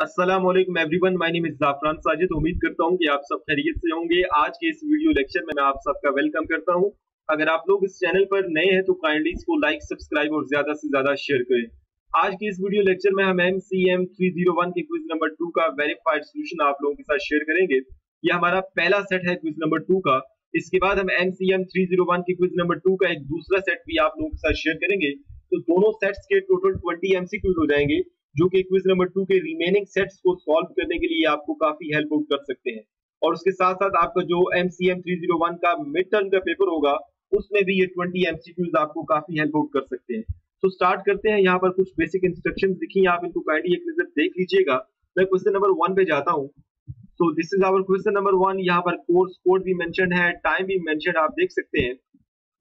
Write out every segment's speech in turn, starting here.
वालेकुम everyone my name is Jafran Sajid उम्मीद करता हूँ कि आप सब खैरियत से होंगे। आज के इस वीडियो लेक्चर में मैं आप सबका वेलकम करता हूँ। अगर आप लोग इस चैनल पर नए हैं तो काइंडली इसको लाइक सब्सक्राइब और ज़्यादा से ज़्यादा शेयर करें। आज के इस वीडियो लेक्चर में हम M C M three zero one के क्विज नंबर टू का वेरीफाइड सोल्यूशन आप लोगों के साथ शेयर करेंगे। ये हमारा पहला सेट है क्विज नंबर टू का। इसके बाद हम M C M three zero one के क्विज नंबर टू का एक दूसरा सेट भी आप लोगों के साथ शेयर करेंगे। तो दोनों सेट्स के टोटल ट्वेंटी एमसीक्यूज हो जाएँगे। जो कि क्विज नंबर टू के रिमेनिंग सेट्स को सॉल्व करने के लिए आपको काफ़ी हेल्प आउट कर सकते हैं। और उसके साथ साथ आपका जो M C M three zero one का मिड टर्म का पेपर होगा, उसमें भी ये ट्वेंटी एमसीक्यूज आपको काफ़ी हेल्प आउट कर सकते हैं। तो स्टार्ट करते हैं। यहाँ पर कुछ बेसिक इंस्ट्रक्शन दिखी, आप इनको काइंडली एक नज़र देख लीजिएगा। मैं क्वेश्चन नंबर वन पे जाता हूँ। So this is our question number one यहाँ पर कोर्स कोड भी मेंशन है टाइम भी मेंशन आप देख सकते हैं।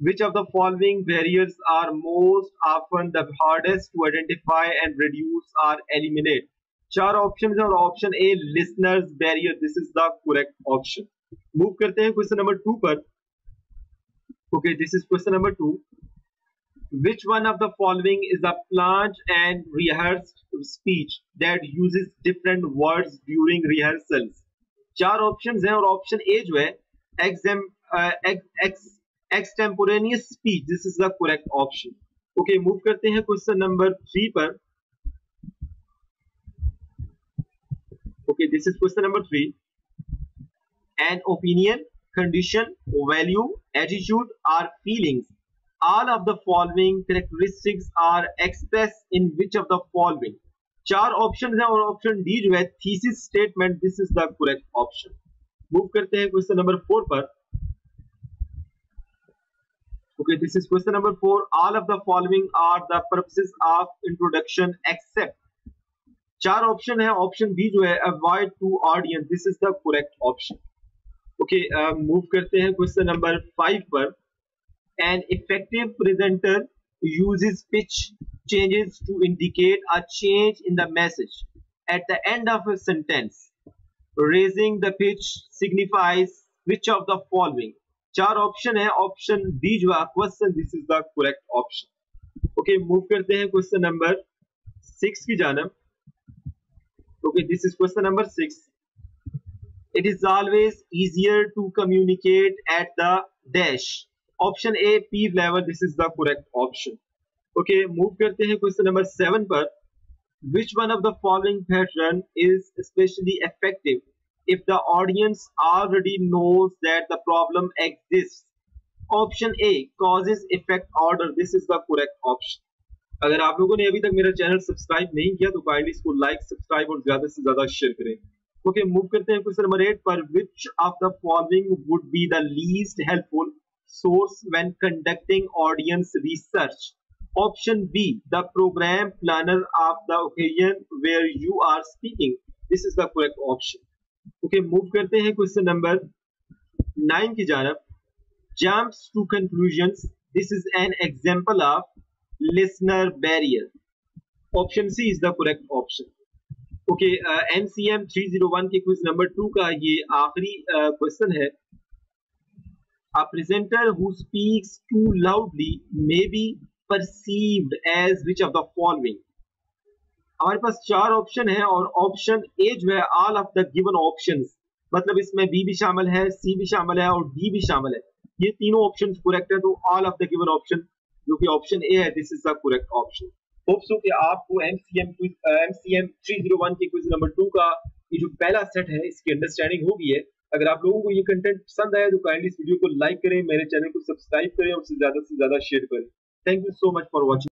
Which of the following barriers are most often the hardest to identify and reduce or eliminate? चार ऑप्शन है और option A listeners barrier this is the correct option move करते हैं क्वेश्चन नंबर टू पर okay this is question number two which one of the following is a planned and rehearsed speech that uses different words during rehearsals चार options हैं और option A जो है exam ex extemporaneous speech this is the correct option okay move karte hain question number 3 par okay this is question number 3 an condition value attitude or feelings all of the following characteristics are expressed in which of the following चार option है और option D जो है thesis statement this is the correct option move करते हैं question number four पर Okay, this is question number four. All of the following are the purposes of introduction except चार option है option B जो है avoid to audience this is the correct option okay move करते हैं question number five पर an effective presenter uses pitch changes to indicate a change in the message at the end of a sentence. Raising the pitch signifies which of the following चार option है option B जो है question this is the correct option okay move करते हैं question number six की जानब. Okay this is question number six it is always easier to communicate at the dash option A P level this is the correct option okay move करते हैं question number seven पर. Which one of the following pattern is especially effective? if the audience already knows that the problem exists. Option a, causes effect order. This is the correct option. अगर आप लोगों ने अभी तक मेरा channel subscribe नहीं किया तो काइंडली इसको लाइक सब्सक्राइब और ज़्यादा से ज़्यादा शेयर करें। ओके मूव करते हैं क्वेश्चन नंबर एट पर which of the following would be the least helpful source when conducting audience research option B the program planner of the occasion where you are speaking this is the correct option okay move करते हैं question number nine की जानब jump to conclusion this is an example of listener barrier option C is the correct option okay N C M three zero one के question number two का ये आखिरी question uh, है। A presenter who speaks too loudly may be perceived as which of the following हमारे पास चार option है और ऑप्शन ए जो है all of the given option मतलब इसमें बी भी शामिल है सी भी शामिल है और डी भी शामिल है। ये तीनों ऑप्शन करेक्ट है तो all of the given option जो कि ऑप्शन ए है this is the correct option कि आपको एमसीएम एमसीएम 301 के क्विज नंबर 2 का ये जो पहला सेट है, इसकी अंडरस्टैंडिंग होगी है अगर आप लोगों को ये कंटेंट पसंद आया तो काइंडली इस वीडियो को लाइक करें, मेरे चैनल को सब्सक्राइब करें और ज़्यादा से ज़्यादा शेयर करें। Thank you so much for watching